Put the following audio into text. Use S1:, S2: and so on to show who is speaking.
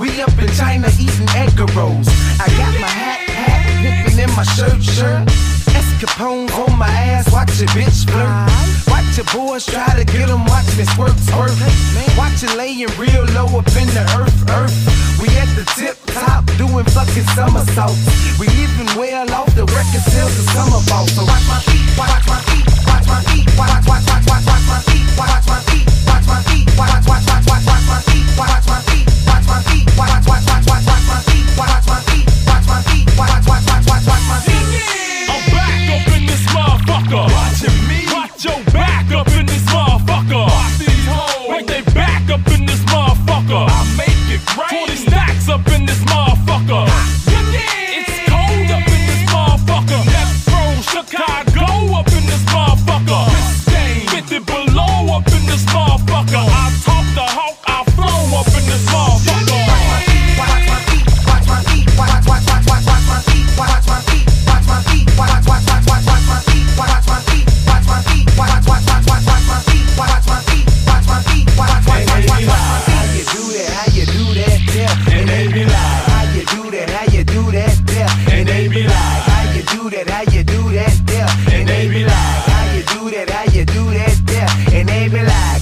S1: We up in China eating egg rolls. I got my hat, hat, nipping in my shirt, shirt. Escapones on my ass, watch your bitch flirt. Watch your boys try to get them, watch me squirt, squirt. Watch it laying real low up in the earth, earth. We at the tip top doing fucking somersaults. We living well off the record sales of summer ball. So And they be like, how you do that, how you do that, yeah. And they be like, how you do that, how you do that, yeah. And they be like,